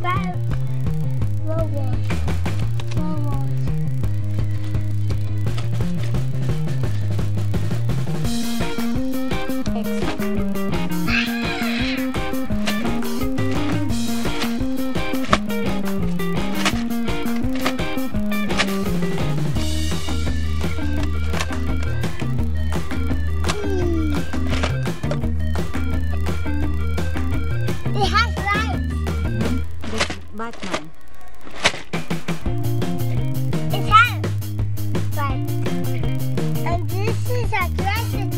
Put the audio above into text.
This is Batman. It has lights. And this is a treasure